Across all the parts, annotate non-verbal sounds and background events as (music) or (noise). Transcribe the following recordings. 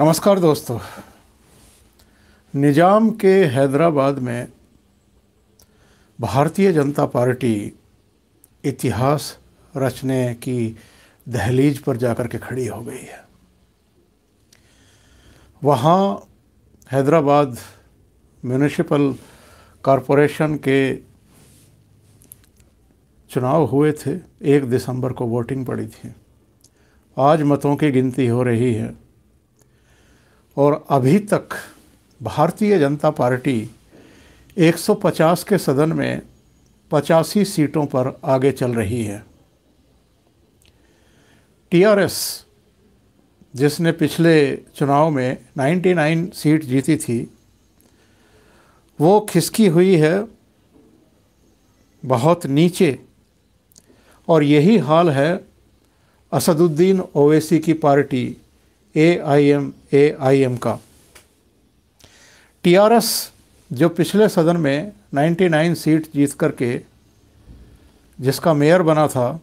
नमस्कार दोस्तों। निज़ाम के हैदराबाद में भारतीय जनता पार्टी इतिहास रचने की दहलीज पर जाकर के खड़ी हो गई है। वहाँ हैदराबाद म्यूनिसिपल कॉरपोरेशन के चुनाव हुए थे, एक दिसंबर को वोटिंग पड़ी थी। आज मतों की गिनती हो रही है। और अभी तक भारतीय जनता पार्टी 150 के सदन में पचासी सीटों पर आगे चल रही है। टीआरएस, जिसने पिछले चुनाव में 99 सीट जीती थी, वो खिसकी हुई है बहुत नीचे। और यही हाल है असदुद्दीन ओवैसी की party A I M A I M का। टीआरएस जो पिछले सदन में 99 सीट जीत करके जिसका मेयर बना था,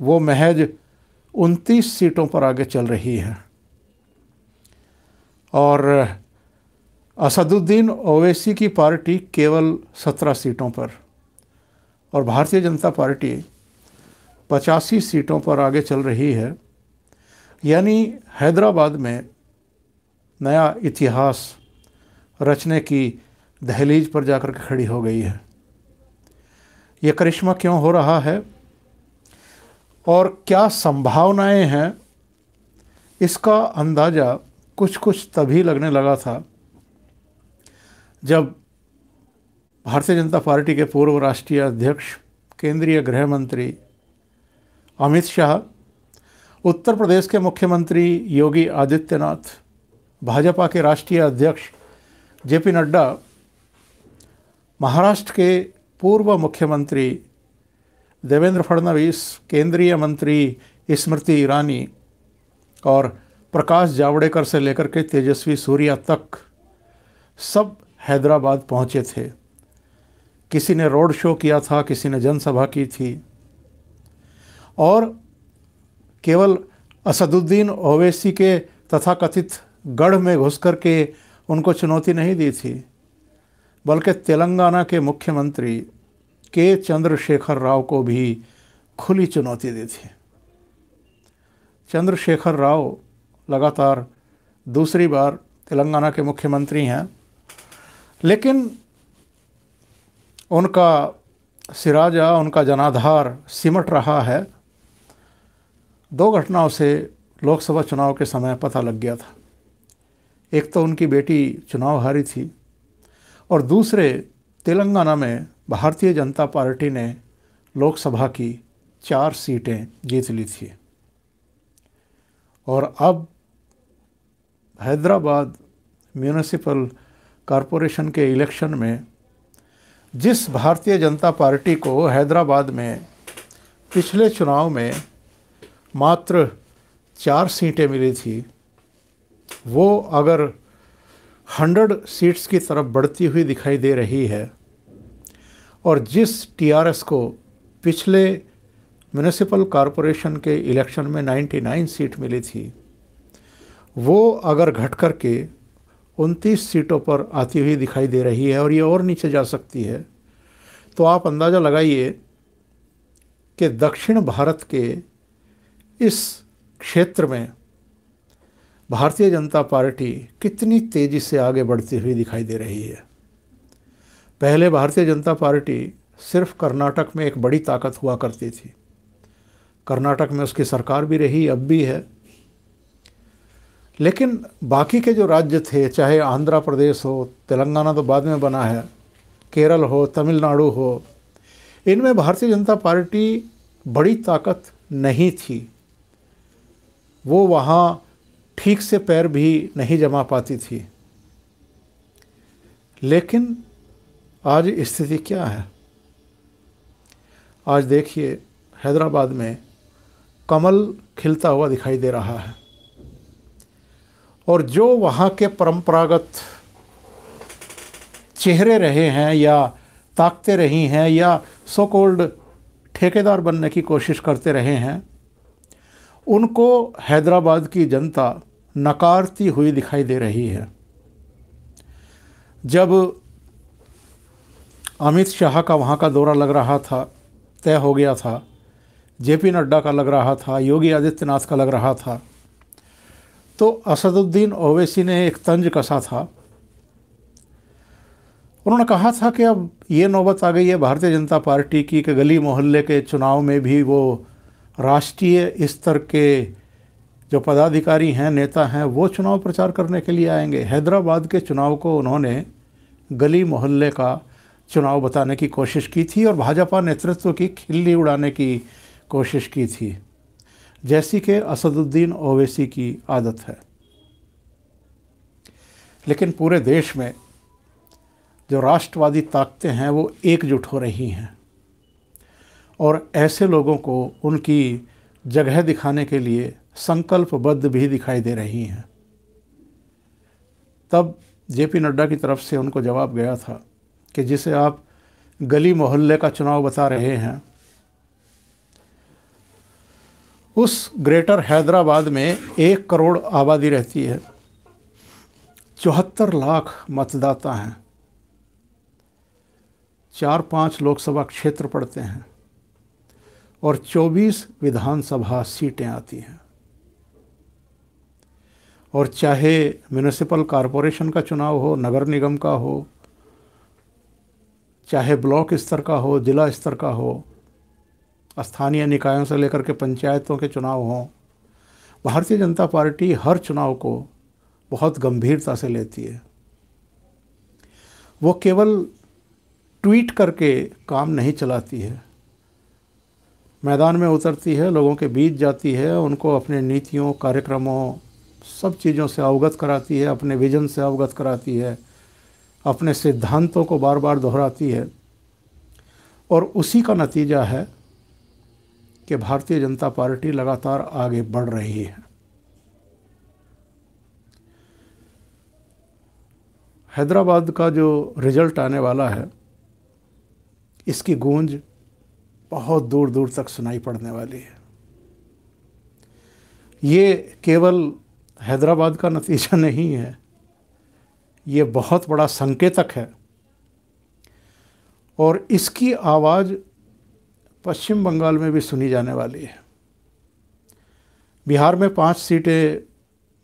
वो महज 29 सीटों पर आगे चल रही है। और असदुद्दीन ओवैसी की पार्टी केवल 17 सीटों पर और भारतीय जनता पार्टी पचासी सीटों पर आगे चल रही है। यानी हैदराबाद में नया इतिहास रचने की दहलीज पर जाकर के खड़ी हो गई है। ये करिश्मा क्यों हो रहा है? और क्या संभावनाएँ हैं? इसका अंदाज़ा कुछ कुछ तभी लगने लगा था जब भारतीय जनता पार्टी के पूर्व राष्ट्रीय अध्यक्ष, केंद्रीय गृह मंत्री अमित शाह उत्तर प्रदेश के मुख्यमंत्री योगी आदित्यनाथ, भाजपा के राष्ट्रीय अध्यक्ष जेपी नड्डा, महाराष्ट्र के पूर्व मुख्यमंत्री देवेंद्र फडणवीस, केंद्रीय मंत्री स्मृति ईरानी और प्रकाश जावड़ेकर से लेकर के तेजस्वी सूर्या तक सब हैदराबाद पहुँचे थे। किसी ने रोड शो किया था, किसी ने जनसभा की थी। और केवल असदुद्दीन ओवैसी के तथाकथित गढ़ में घुस कर के उनको चुनौती नहीं दी थी, बल्कि तेलंगाना के मुख्यमंत्री के चंद्रशेखर राव को भी खुली चुनौती दी थी। चंद्रशेखर राव लगातार दूसरी बार तेलंगाना के मुख्यमंत्री हैं, लेकिन उनका सिराजा, उनका जनाधार सिमट रहा है। दो घटनाओं से लोकसभा चुनाव के समय पता लग गया था। एक तो उनकी बेटी चुनाव हारी थी और दूसरे तेलंगाना में भारतीय जनता पार्टी ने लोकसभा की चार सीटें जीत ली थी। और अब हैदराबाद म्यूनिसिपल कॉरपोरेशन के इलेक्शन में जिस भारतीय जनता पार्टी को हैदराबाद में पिछले चुनाव में मात्र चार सीटें मिली थी। वो अगर हंड्रेड सीट्स की तरफ़ बढ़ती हुई दिखाई दे रही है और जिस टीआरएस को पिछले म्यूनिसिपल कॉरपोरेशन के इलेक्शन में 99 सीट मिली थी, वो अगर घट कर के उनतीस सीटों पर आती हुई दिखाई दे रही है और ये और नीचे जा सकती है तो आप अंदाज़ा लगाइए कि दक्षिण भारत के इस क्षेत्र में भारतीय जनता पार्टी कितनी तेज़ी से आगे बढ़ती हुई दिखाई दे रही है। पहले भारतीय जनता पार्टी सिर्फ़ कर्नाटक में एक बड़ी ताकत हुआ करती थी। कर्नाटक में उसकी सरकार भी रही, अब भी है। लेकिन बाकी के जो राज्य थे, चाहे आंध्र प्रदेश हो, तेलंगाना तो बाद में बना है, केरल हो, तमिलनाडु हो, इनमें भारतीय जनता पार्टी बड़ी ताकत नहीं थी। वो वहाँ ठीक से पैर भी नहीं जमा पाती थी। लेकिन आज स्थिति क्या है? आज देखिए, हैदराबाद में कमल खिलता हुआ दिखाई दे रहा है। और जो वहाँ के परंपरागत चेहरे रहे हैं या ताकते रही हैं या सो कोल्ड ठेकेदार बनने की कोशिश करते रहे हैं उनको हैदराबाद की जनता नकारती हुई दिखाई दे रही है। जब अमित शाह का वहाँ का दौरा लग रहा था, तय हो गया था, जेपी नड्डा का लग रहा था, योगी आदित्यनाथ का लग रहा था तो असदुद्दीन ओवैसी ने एक तंज कसा था। उन्होंने कहा था कि अब ये नौबत आ गई है, भारतीय जनता पार्टी की कि गली मोहल्ले के चुनाव में भी वो राष्ट्रीय स्तर के जो पदाधिकारी हैं, नेता हैं, वो चुनाव प्रचार करने के लिए आएँगे। हैदराबाद के चुनाव को उन्होंने गली मोहल्ले का चुनाव बताने की कोशिश की थी और भाजपा नेतृत्व की खिल्ली उड़ाने की कोशिश की थी। जैसी कि असदुद्दीन ओवैसी की आदत है। लेकिन पूरे देश में जो राष्ट्रवादी ताकतें हैं, वो एकजुट हो रही हैं। और ऐसे लोगों को उनकी जगह दिखाने के लिए संकल्पबद्ध भी दिखाई दे रही हैं। तब जेपी नड्डा की तरफ़ से उनको जवाब गया था कि जिसे आप गली मोहल्ले का चुनाव बता रहे हैं। उस ग्रेटर हैदराबाद में एक करोड़ आबादी रहती है। चौहत्तर लाख मतदाता हैं। चार पाँच लोकसभा क्षेत्र पड़ते हैं। और 24 विधानसभा सीटें आती हैं। और चाहे म्यूनिसिपल कॉरपोरेशन का चुनाव हो, नगर निगम का हो, चाहे ब्लॉक स्तर का हो, जिला स्तर का हो, स्थानीय निकायों से लेकर के पंचायतों के चुनाव हों, भारतीय जनता पार्टी हर चुनाव को बहुत गंभीरता से लेती है। वो केवल ट्वीट करके काम नहीं चलाती है। मैदान में उतरती है, लोगों के बीच जाती है, उनको अपने नीतियों, कार्यक्रमों, सब चीज़ों से अवगत कराती है, अपने विजन से अवगत कराती है, अपने सिद्धांतों को बार बार दोहराती है। और उसी का नतीजा है कि भारतीय जनता पार्टी लगातार आगे बढ़ रही है। हैदराबाद का जो रिज़ल्ट आने वाला है, इसकी गूंज बहुत दूर दूर तक सुनाई पड़ने वाली है। ये केवल हैदराबाद का नतीजा (laughs) नहीं है। ये बहुत बड़ा संकेतक है। और इसकी आवाज़ पश्चिम बंगाल में भी सुनी जाने वाली है। बिहार में पाँच सीटें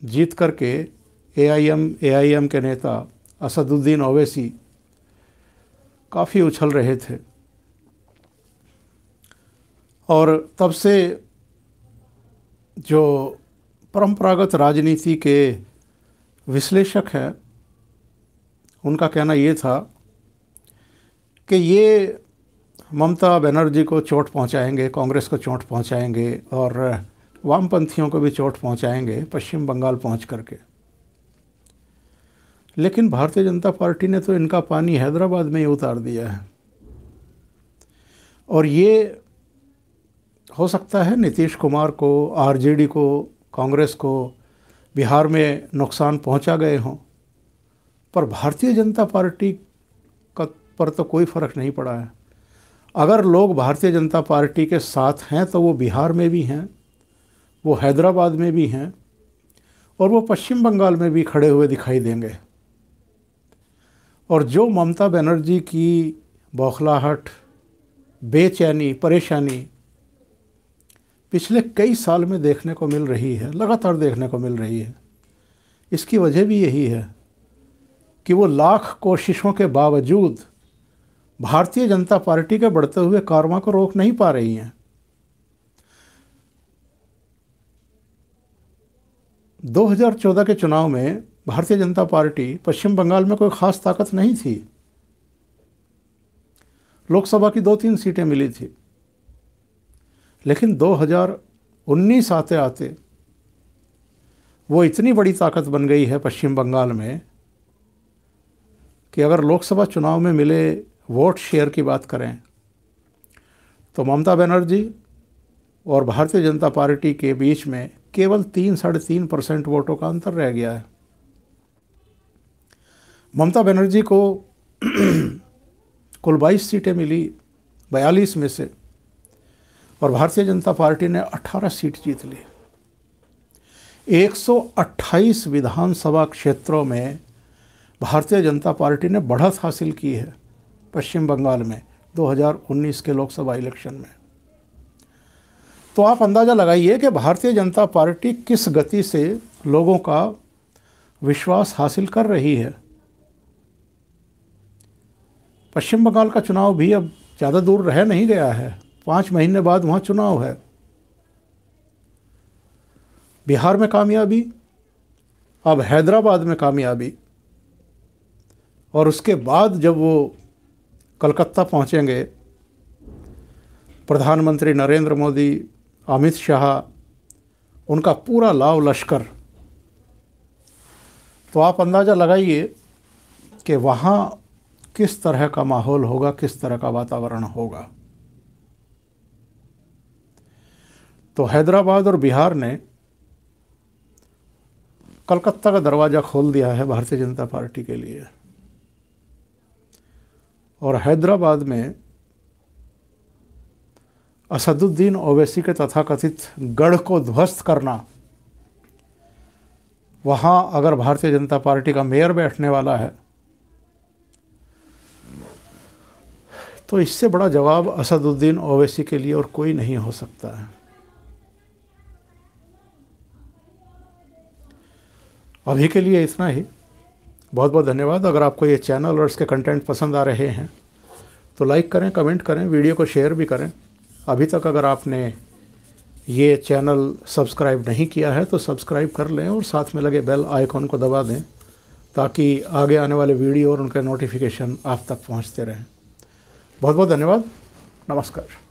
जीत करके एआईएम एआईएम के नेता असदुद्दीन ओवैसी काफ़ी उछल रहे थे। और तब से जो परंपरागत राजनीति के विश्लेषक हैं, उनका कहना ये था कि ये ममता बनर्जी को चोट पहुंचाएँगे, कांग्रेस को चोट पहुंचाएँगे और वामपंथियों को भी चोट पहुंचाएँगे पश्चिम बंगाल पहुँच करके। लेकिन भारतीय जनता पार्टी ने तो इनका पानी हैदराबाद में ही उतार दिया है। और ये हो सकता है नीतीश कुमार को, आरजेडी को, कांग्रेस को बिहार में नुकसान पहुँचा गए हों। पर भारतीय जनता पार्टी का पर तो कोई फ़र्क नहीं पड़ा है। अगर लोग भारतीय जनता पार्टी के साथ हैं तो वो बिहार में भी हैं, वो हैदराबाद में भी हैं, और वो पश्चिम बंगाल में भी खड़े हुए दिखाई देंगे। और जो ममता बनर्जी की बौखलाहट, बेचैनी, परेशानी पिछले कई साल में देखने को मिल रही है, लगातार देखने को मिल रही है। इसकी वजह भी यही है कि वो लाख कोशिशों के बावजूद भारतीय जनता पार्टी के बढ़ते हुए कारवा को रोक नहीं पा रही हैं। 2014 के चुनाव में भारतीय जनता पार्टी पश्चिम बंगाल में कोई खास ताकत नहीं थी। लोकसभा की दो तीन सीटें मिली थी। लेकिन 2019 आते आते वो इतनी बड़ी ताकत बन गई है पश्चिम बंगाल में कि अगर लोकसभा चुनाव में मिले वोट शेयर की बात करें तो ममता बनर्जी और भारतीय जनता पार्टी के बीच में केवल तीन, साढ़े तीन परसेंट वोटों का अंतर रह गया है। ममता बनर्जी को (clears throat) कुल बाईस सीटें मिली बयालीस में से। और भारतीय जनता पार्टी ने 18 सीट जीत ली। 128 विधानसभा क्षेत्रों में भारतीय जनता पार्टी ने बढ़त हासिल की है, पश्चिम बंगाल में 2019 के लोकसभा इलेक्शन में। तो आप अंदाज़ा लगाइए कि भारतीय जनता पार्टी किस गति से लोगों का विश्वास हासिल कर रही है। पश्चिम बंगाल का चुनाव भी अब ज़्यादा दूर रह नहीं गया है। पाँच महीने बाद वहाँ चुनाव है। बिहार में कामयाबी, अब हैदराबाद में कामयाबी। और उसके बाद जब वो कलकत्ता पहुँचेंगे, प्रधानमंत्री नरेंद्र मोदी, अमित शाह, उनका पूरा लाव लश्कर। तो आप अंदाज़ा लगाइए कि वहाँ किस तरह का माहौल होगा, किस तरह का वातावरण होगा। तो हैदराबाद और बिहार ने कलकत्ता का दरवाज़ा खोल दिया है भारतीय जनता पार्टी के लिए। और हैदराबाद में असदुद्दीन ओवैसी के तथाकथित गढ़ को ध्वस्त करना, वहाँ अगर भारतीय जनता पार्टी का मेयर बैठने वाला है तो इससे बड़ा जवाब असदुद्दीन ओवैसी के लिए और कोई नहीं हो सकता है। अभी के लिए इतना ही। बहुत बहुत धन्यवाद। अगर आपको ये चैनल और इसके कंटेंट पसंद आ रहे हैं तो लाइक करें कमेंट करें वीडियो को शेयर भी करें। अभी तक अगर आपने ये चैनल सब्सक्राइब नहीं किया है तो सब्सक्राइब कर लें और साथ में लगे बेल आइकॉन को दबा दें, ताकि आगे आने वाले वीडियो और उनके नोटिफिकेशन आप तक पहुँचते रहें। बहुत बहुत धन्यवाद। नमस्कार।